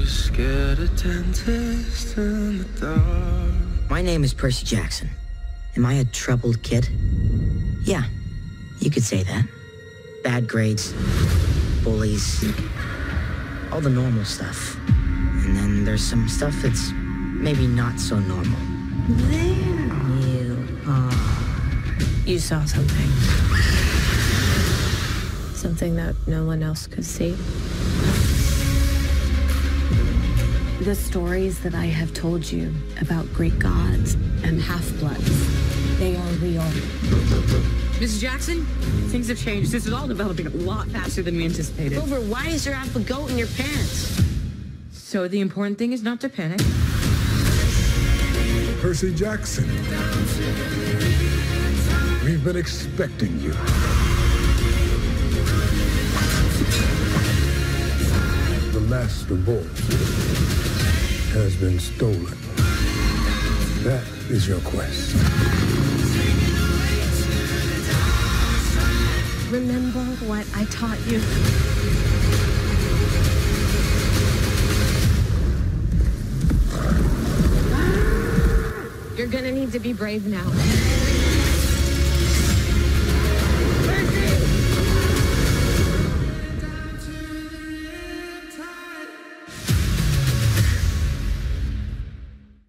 was scared of dentists in the dark. My name is Percy Jackson. Am I a troubled kid? Yeah, you could say that. Bad grades, bullies, all the normal stuff. And then there's some stuff that's maybe not so normal. There you are. You saw something. Something that no one else could see. The stories that I have told you about Greek gods and half-bloods, they are real. Mrs. Jackson, things have changed. This is all developing a lot faster than we anticipated. Grover, why is there half a goat in your pants? So the important thing is not to panic. Percy Jackson. We've been expecting you. The Master Bolt has been stolen. That is your quest. Remember what I taught you? You're gonna need to be brave now.